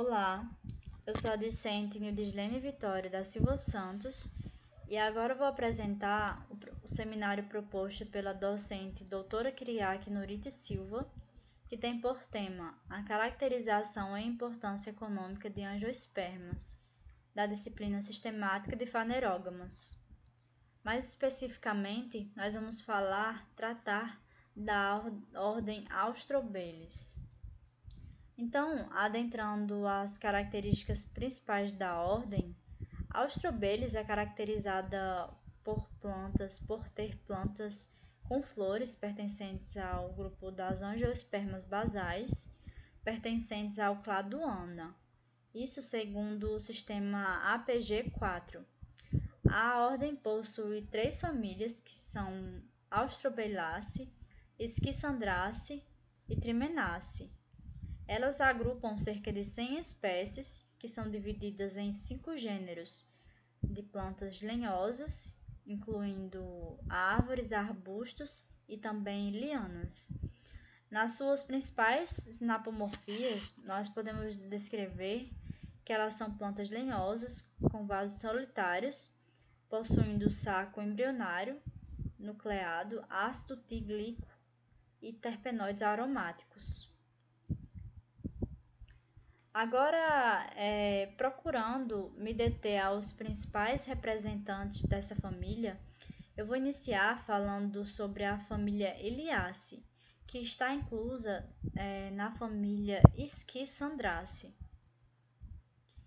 Olá, eu sou a discente Nildislene Vitória da Silva Santos e agora vou apresentar o seminário proposto pela docente doutora Kiriaki Norite Silva, que tem por tema a caracterização e importância econômica de angiospermas, da disciplina sistemática de fanerógamas. Mais especificamente, nós vamos falar, tratar da ordem Austrobelis. Então, adentrando as características principais da ordem, Austrobelis é caracterizada por plantas, por ter plantas com flores pertencentes ao grupo das angiospermas basais, pertencentes ao clado Ana. Isso segundo o sistema APG4. A ordem possui três famílias que são Austrobelaceae, Schizandrace e Trimenaceae elas agrupam cerca de 100 espécies, que são divididas em cinco gêneros de plantas lenhosas, incluindo árvores, arbustos e também lianas. Nas suas principais snapomorfias, nós podemos descrever que elas são plantas lenhosas com vasos solitários, possuindo saco embrionário, nucleado, ácido tíglico e terpenoides aromáticos. Agora, é, procurando me deter aos principais representantes dessa família, eu vou iniciar falando sobre a família Eliace, que está inclusa é, na família Schizandrace.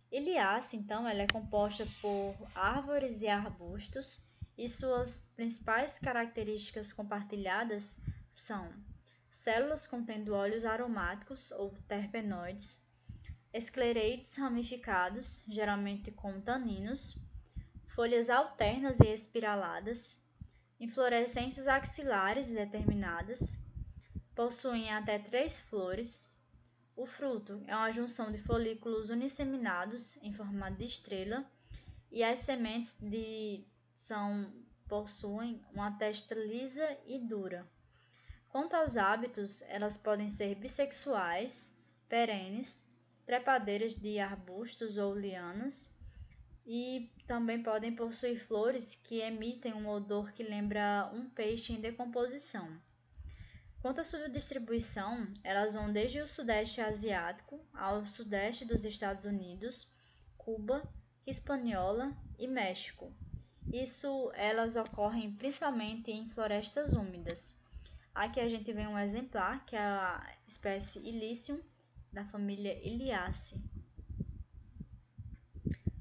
Eliace, então, ela é composta por árvores e arbustos, e suas principais características compartilhadas são células contendo óleos aromáticos ou terpenoides, esclereides ramificados, geralmente com taninos, folhas alternas e espiraladas, inflorescências axilares determinadas, possuem até três flores. O fruto é uma junção de folículos unisseminados em forma de estrela e as sementes de são possuem uma testa lisa e dura. Quanto aos hábitos, elas podem ser bissexuais, perenes, trepadeiras de arbustos ou lianas e também podem possuir flores que emitem um odor que lembra um peixe em decomposição. Quanto à sua distribuição, elas vão desde o Sudeste Asiático ao Sudeste dos Estados Unidos, Cuba, Hispaniola e México. Isso elas ocorrem principalmente em florestas úmidas. Aqui a gente vê um exemplar, que é a espécie Ilicium da família Iliace.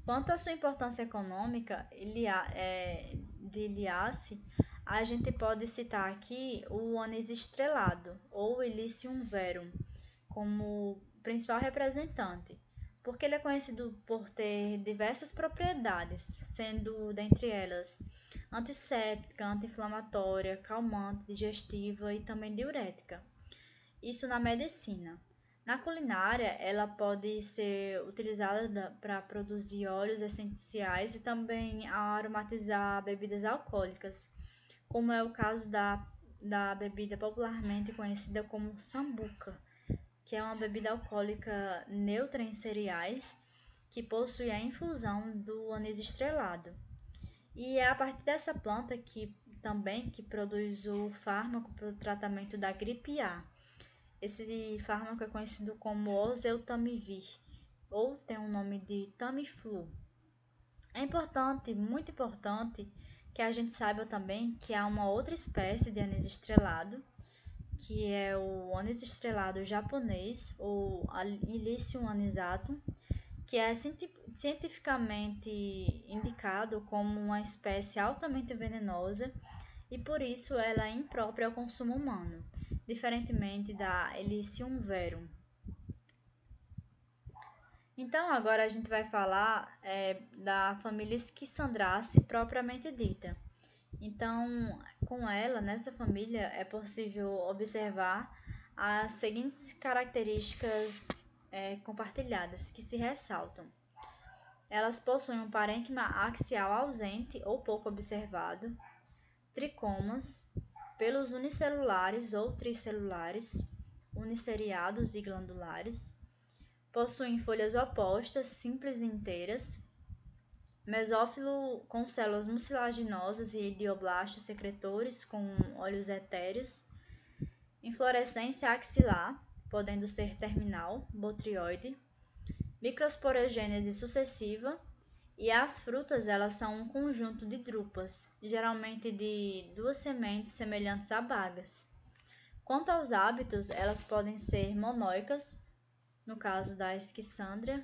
Quanto à sua importância econômica é, de Iliace, a gente pode citar aqui o anis estrelado, ou Ilicium verum, como principal representante, porque ele é conhecido por ter diversas propriedades, sendo dentre elas antisséptica, anti-inflamatória, calmante, digestiva e também diurética. Isso na medicina. Na culinária, ela pode ser utilizada para produzir óleos essenciais e também aromatizar bebidas alcoólicas, como é o caso da, da bebida popularmente conhecida como sambuca, que é uma bebida alcoólica neutra em cereais que possui a infusão do anis estrelado. E é a partir dessa planta que também que produz o fármaco para o tratamento da gripe A. Esse fármaco é conhecido como oseltamivir, ou tem o nome de Tamiflu. É importante, muito importante, que a gente saiba também que há uma outra espécie de anis estrelado, que é o anis estrelado japonês, ou Ilicium anisatum, que é cientificamente indicado como uma espécie altamente venenosa e por isso ela é imprópria ao consumo humano diferentemente da Elysium verum. Então, agora a gente vai falar é, da família Schizandrace propriamente dita. Então, com ela, nessa família, é possível observar as seguintes características é, compartilhadas que se ressaltam. Elas possuem um parênquima axial ausente ou pouco observado, tricomas, pelos unicelulares ou tricelulares, uniceriados e glandulares, Possuem folhas opostas, simples e inteiras. Mesófilo com células mucilaginosas e idioblastos secretores com óleos etéreos. Inflorescência axilar, podendo ser terminal, botrioide. Microsporogênese sucessiva. E as frutas, elas são um conjunto de drupas, geralmente de duas sementes semelhantes a bagas. Quanto aos hábitos, elas podem ser monóicas, no caso da esquissandria,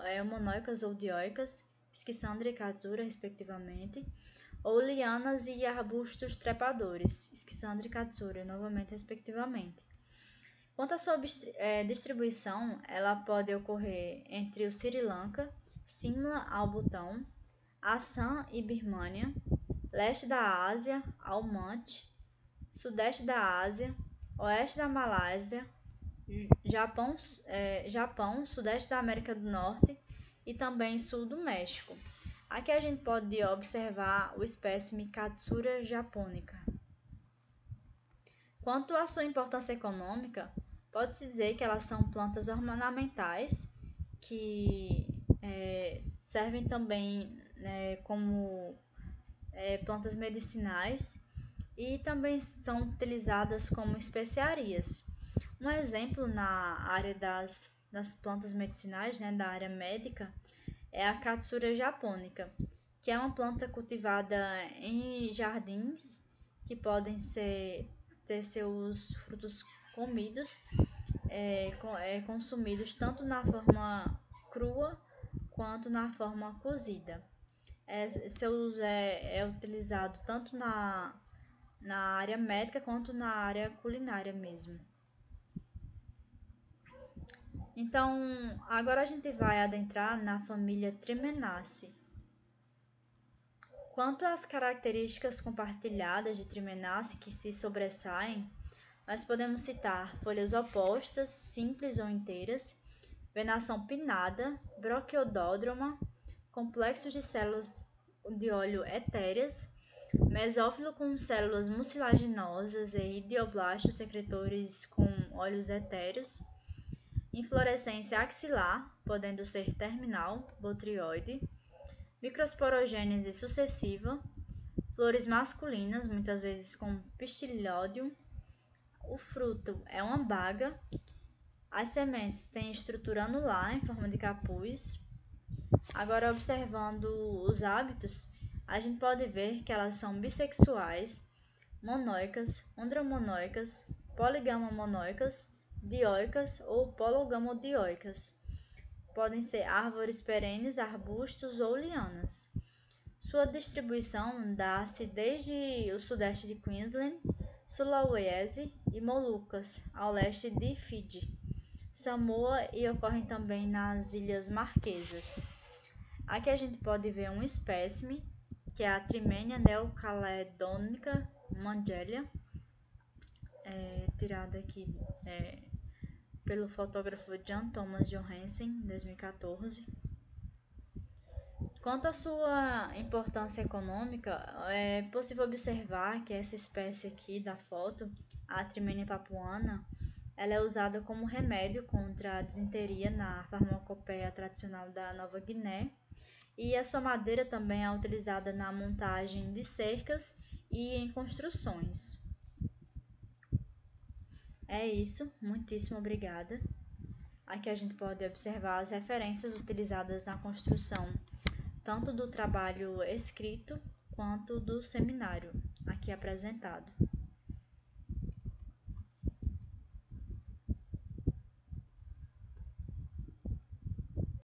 é, monóicas ou dioicas, esquissandria e katsura, respectivamente, ou lianas e arbustos trepadores, esquissandria e katsura, novamente, respectivamente. Quanto à sua é, distribuição, ela pode ocorrer entre o Sri Lanka, Simla ao Butão, Assam e Birmânia, leste da Ásia, Almante, sudeste da Ásia, oeste da Malásia, Japão, é, Japão, sudeste da América do Norte e também sul do México. Aqui a gente pode observar o espécime Katsura japonica. Quanto à sua importância econômica, pode-se dizer que elas são plantas ornamentais que é, servem também né, como é, plantas medicinais e também são utilizadas como especiarias. Um exemplo na área das, das plantas medicinais, né, da área médica, é a Katsura japonica, que é uma planta cultivada em jardins que podem ser, ter seus frutos comidos, é, é, consumidos tanto na forma crua quanto na forma cozida. É, seu uso é, é utilizado tanto na, na área médica quanto na área culinária mesmo. Então, agora a gente vai adentrar na família Trimenaceae. Quanto às características compartilhadas de Trimenaceae que se sobressaem, nós podemos citar folhas opostas, simples ou inteiras, venação pinnada, broquiodódroma, complexos de células de óleo etéreas, mesófilo com células mucilaginosas e idioblastos secretores com óleos etéreos, inflorescência axilar, podendo ser terminal, botrioide, microsporogênese sucessiva, flores masculinas, muitas vezes com pistilódio. O fruto é uma baga. As sementes têm estrutura anular em forma de capuz. Agora, observando os hábitos, a gente pode ver que elas são bissexuais, monóicas, andromonóicas, poligamomonóicas dioicas ou pologamodioicas. Podem ser árvores perenes, arbustos ou lianas. Sua distribuição dá-se desde o sudeste de Queensland, Sulawesi e Molucas, ao leste de Fiji, Samoa e ocorrem também nas Ilhas Marquesas. Aqui a gente pode ver um espécime, que é a Trimenia neocaledonica mangelia, é, tirada aqui é, pelo fotógrafo John Thomas Johansen, em 2014. Quanto à sua importância econômica, é possível observar que essa espécie aqui da foto, a Trimenia papuana, ela é usada como remédio contra a disenteria na farmacopeia tradicional da Nova Guiné e a sua madeira também é utilizada na montagem de cercas e em construções. É isso, muitíssimo obrigada. Aqui a gente pode observar as referências utilizadas na construção, tanto do trabalho escrito quanto do seminário aqui apresentado.